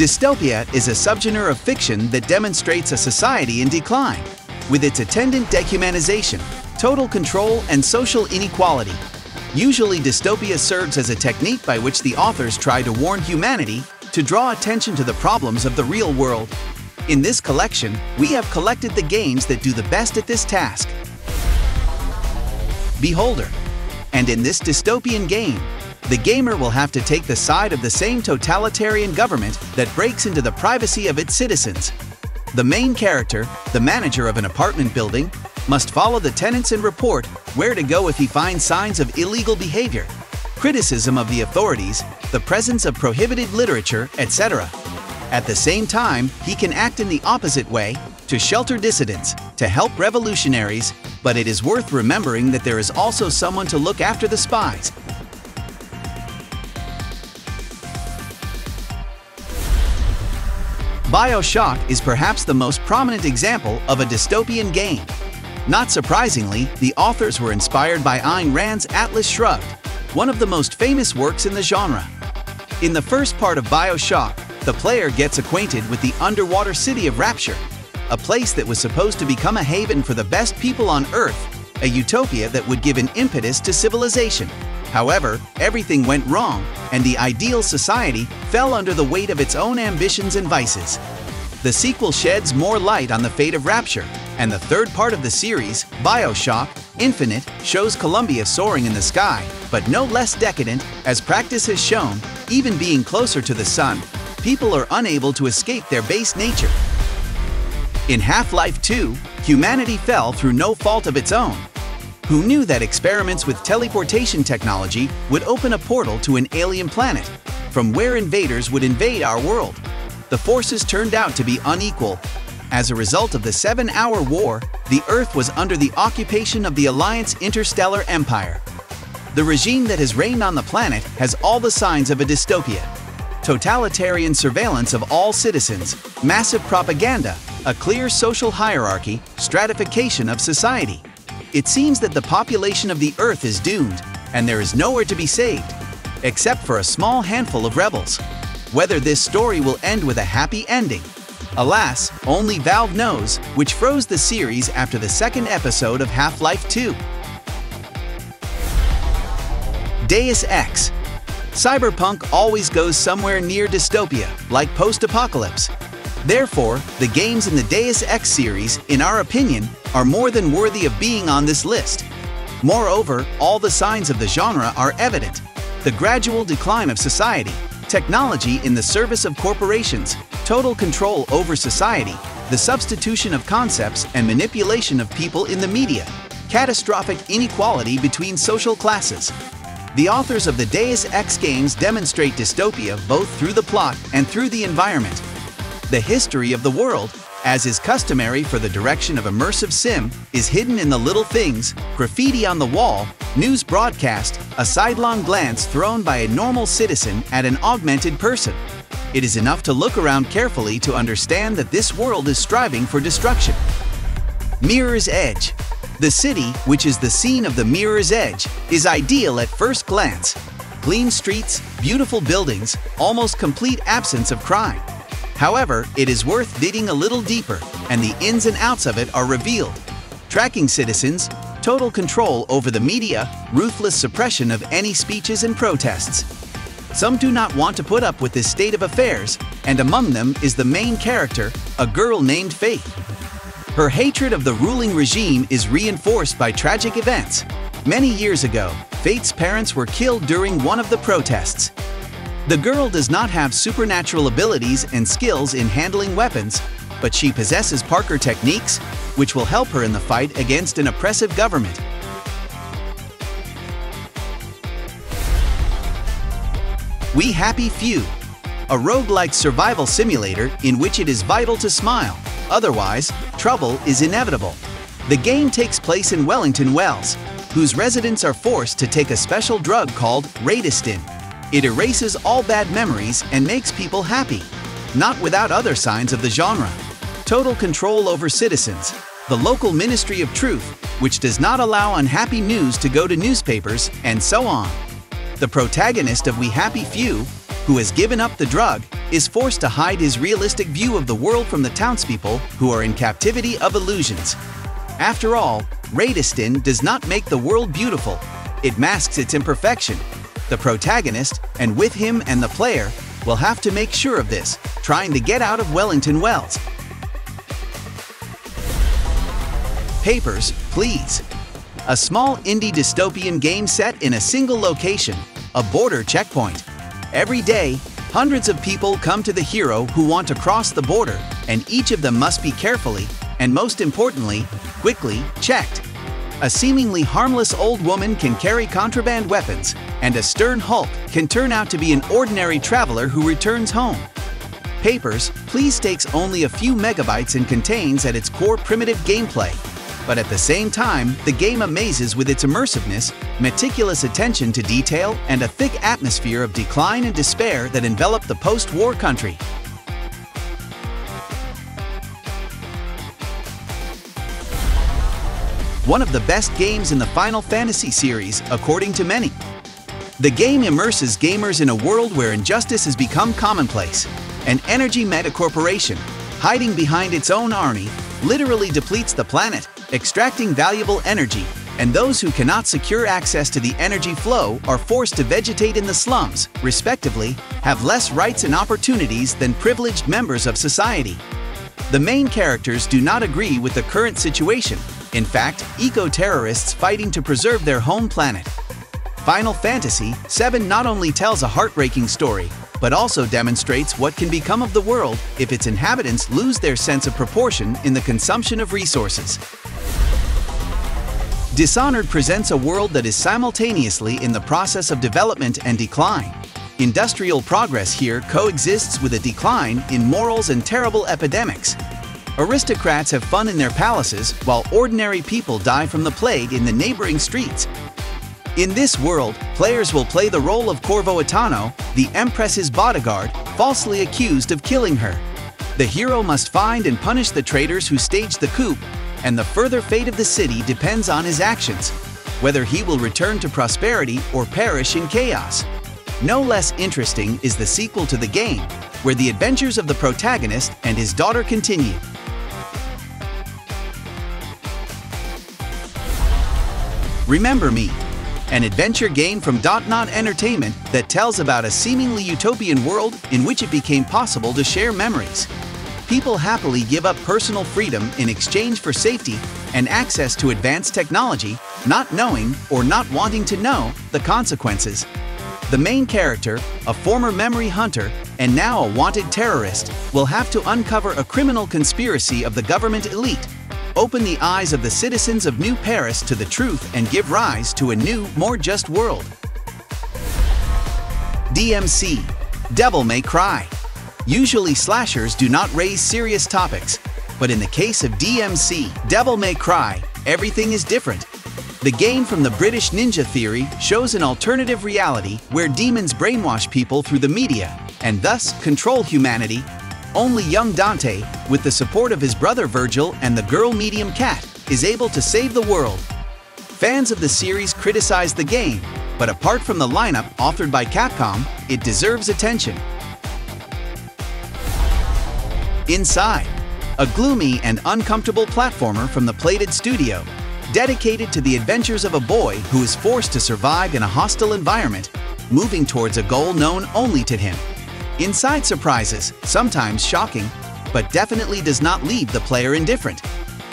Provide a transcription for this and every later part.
Dystopia is a subgenre of fiction that demonstrates a society in decline, with its attendant dehumanization, total control, and social inequality. Usually, dystopia serves as a technique by which the authors try to warn humanity to draw attention to the problems of the real world. In this collection, we have collected the games that do the best at this task. Beholder. And in this dystopian game, the gamer will have to take the side of the same totalitarian government that breaks into the privacy of its citizens. The main character, the manager of an apartment building, must follow the tenants and report where to go if he finds signs of illegal behavior, criticism of the authorities, the presence of prohibited literature, etc. At the same time, he can act in the opposite way to shelter dissidents, to help revolutionaries, but it is worth remembering that there is also someone to look after the spies. Bioshock is perhaps the most prominent example of a dystopian game. Not surprisingly, the authors were inspired by Ayn Rand's Atlas Shrugged, one of the most famous works in the genre. In the first part of Bioshock, the player gets acquainted with the underwater city of Rapture, a place that was supposed to become a haven for the best people on Earth, a utopia that would give an impetus to civilization. However, everything went wrong, and the ideal society fell under the weight of its own ambitions and vices. The sequel sheds more light on the fate of Rapture, and the third part of the series, Bioshock Infinite, shows Columbia soaring in the sky, but no less decadent, as practice has shown, even being closer to the sun, people are unable to escape their base nature. In Half-Life 2, humanity fell through no fault of its own, who knew that experiments with teleportation technology would open a portal to an alien planet, from where invaders would invade our world. The forces turned out to be unequal. As a result of the seven-hour war, the Earth was under the occupation of the Alliance Interstellar Empire. The regime that has reigned on the planet has all the signs of a dystopia. Totalitarian surveillance of all citizens, massive propaganda, a clear social hierarchy, stratification of society. It seems that the population of the Earth is doomed, and there is nowhere to be saved, except for a small handful of rebels. Whether this story will end with a happy ending, alas, only Valve knows, which froze the series after the second episode of Half-Life 2. Deus Ex Cyberpunk always goes somewhere near dystopia, like post-apocalypse. Therefore, the games in the Deus Ex series, in our opinion, are more than worthy of being on this list. Moreover, all the signs of the genre are evident. The gradual decline of society, technology in the service of corporations, total control over society, the substitution of concepts and manipulation of people in the media, catastrophic inequality between social classes. The authors of the Deus Ex games demonstrate dystopia both through the plot and through the environment. The history of the world, as is customary for the direction of immersive sim, is hidden in the little things, graffiti on the wall, news broadcast, a sidelong glance thrown by a normal citizen at an augmented person. It is enough to look around carefully to understand that this world is striving for destruction. Mirror's Edge The city, which is the scene of the Mirror's Edge, is ideal at first glance. Clean streets, beautiful buildings, almost complete absence of crime. However, it is worth digging a little deeper, and the ins and outs of it are revealed. Tracking citizens, total control over the media, ruthless suppression of any speeches and protests. Some do not want to put up with this state of affairs, and among them is the main character, a girl named Faith. Her hatred of the ruling regime is reinforced by tragic events. Many years ago, Faith's parents were killed during one of the protests. The girl does not have supernatural abilities and skills in handling weapons, but she possesses parkour techniques, which will help her in the fight against an oppressive government. We Happy Few a roguelike survival simulator in which it is vital to smile, otherwise, trouble is inevitable. The game takes place in Wellington Wells, whose residents are forced to take a special drug called Radistin. It erases all bad memories and makes people happy, not without other signs of the genre. Total control over citizens, the local Ministry of Truth, which does not allow unhappy news to go to newspapers, and so on. The protagonist of We Happy Few, who has given up the drug, is forced to hide his realistic view of the world from the townspeople who are in captivity of illusions. After all, Radistin does not make the world beautiful, it masks its imperfection. The protagonist, and with him and the player, will have to make sure of this, trying to get out of Wellington Wells. Papers, Please. A small indie dystopian game set in a single location, a border checkpoint. Every day, hundreds of people come to the hero who want to cross the border, and each of them must be carefully, and most importantly, quickly, checked. A seemingly harmless old woman can carry contraband weapons, and a stern Hulk can turn out to be an ordinary traveler who returns home. Papers, Please takes only a few megabytes and contains at its core primitive gameplay, but at the same time, the game amazes with its immersiveness, meticulous attention to detail, and a thick atmosphere of decline and despair that envelop the post-war country. One of the best games in the Final Fantasy series, according to many. The game immerses gamers in a world where injustice has become commonplace. An energy meta corporation, hiding behind its own army, literally depletes the planet, extracting valuable energy, and those who cannot secure access to the energy flow are forced to vegetate in the slums, respectively, have less rights and opportunities than privileged members of society. The main characters do not agree with the current situation, in fact, eco-terrorists fighting to preserve their home planet. Final Fantasy VII not only tells a heartbreaking story, but also demonstrates what can become of the world if its inhabitants lose their sense of proportion in the consumption of resources. Dishonored presents a world that is simultaneously in the process of development and decline. Industrial progress here coexists with a decline in morals and terrible epidemics. Aristocrats have fun in their palaces while ordinary people die from the plague in the neighboring streets. In this world, players will play the role of Corvo Attano, the Empress's bodyguard, falsely accused of killing her. The hero must find and punish the traitors who staged the coup and the further fate of the city depends on his actions, whether he will return to prosperity or perish in chaos. No less interesting is the sequel to the game, where the adventures of the protagonist and his daughter continue. Remember Me, an adventure game from Dontnod Entertainment that tells about a seemingly utopian world in which it became possible to share memories people happily give up personal freedom in exchange for safety and access to advanced technology, not knowing or not wanting to know the consequences. The main character, a former memory hunter and now a wanted terrorist, will have to uncover a criminal conspiracy of the government elite, open the eyes of the citizens of New Paris to the truth and give rise to a new, more just world. DMC Devil May Cry Usually slashers do not raise serious topics, but in the case of DMC, Devil May Cry, everything is different. The game from the British Ninja Theory shows an alternative reality where demons brainwash people through the media and thus control humanity. Only young Dante, with the support of his brother Virgil and the girl Medium Kat, is able to save the world. Fans of the series criticize the game, but apart from the lineup authored by Capcom, it deserves attention. Inside, a gloomy and uncomfortable platformer from the Playdead Studio, dedicated to the adventures of a boy who is forced to survive in a hostile environment, moving towards a goal known only to him. Inside surprises, sometimes shocking, but definitely does not leave the player indifferent.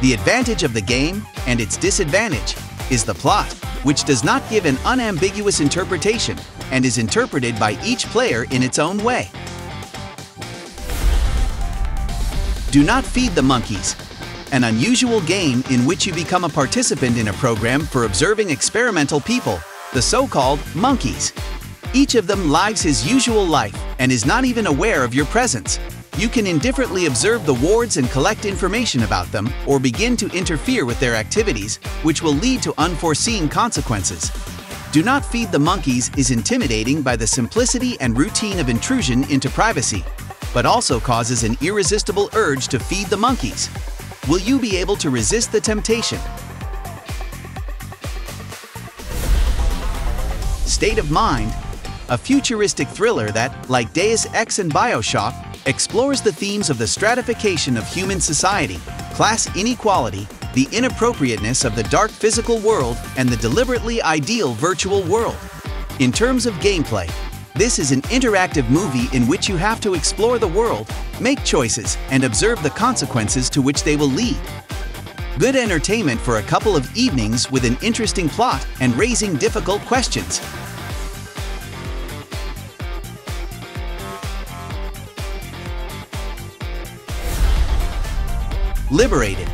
The advantage of the game, and its disadvantage, is the plot, which does not give an unambiguous interpretation and is interpreted by each player in its own way. Do Not Feed the Monkeys, an unusual game in which you become a participant in a program for observing experimental people, the so-called monkeys. Each of them lives his usual life and is not even aware of your presence. You can indifferently observe the wards and collect information about them or begin to interfere with their activities, which will lead to unforeseen consequences. Do Not Feed the Monkeys is intimidating by the simplicity and routine of intrusion into privacy, but also causes an irresistible urge to feed the monkeys. Will you be able to resist the temptation? State of Mind, a futuristic thriller that, like Deus Ex and Bioshock, explores the themes of the stratification of human society, class inequality, the inappropriateness of the dark physical world, and the deliberately ideal virtual world. In terms of gameplay, this is an interactive movie in which you have to explore the world, make choices, and observe the consequences to which they will lead. Good entertainment for a couple of evenings with an interesting plot and raising difficult questions. Liberated,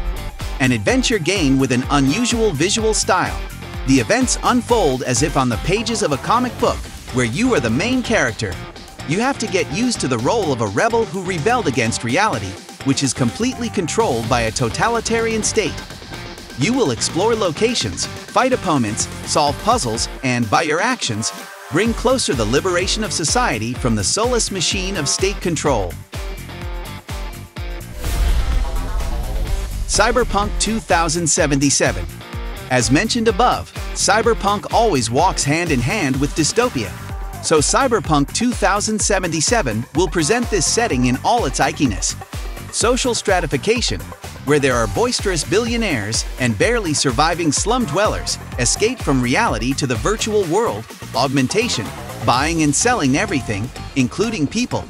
an adventure game with an unusual visual style. The events unfold as if on the pages of a comic book, where you are the main character. You have to get used to the role of a rebel who rebelled against reality, which is completely controlled by a totalitarian state. You will explore locations, fight opponents, solve puzzles, and by your actions, bring closer the liberation of society from the soulless machine of state control. Cyberpunk 2077 As mentioned above, Cyberpunk always walks hand in hand with dystopia. So Cyberpunk 2077 will present this setting in all its ikiness. Social stratification, where there are boisterous billionaires and barely surviving slum dwellers, escape from reality to the virtual world, augmentation, buying and selling everything, including people.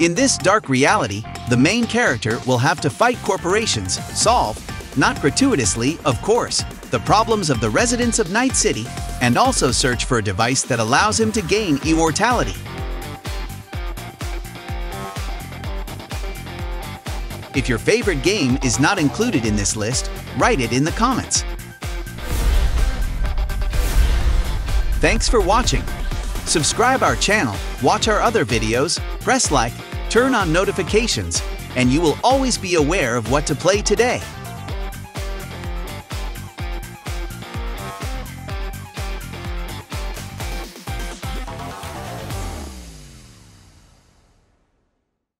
In this dark reality, the main character will have to fight corporations, solve, not gratuitously, of course, the problems of the residents of Night City, and also search for a device that allows him to gain immortality. If your favorite game is not included in this list, write it in the comments. Thanks for watching. Subscribe our channel, watch our other videos, press like, turn on notifications, and you will always be aware of what to play today.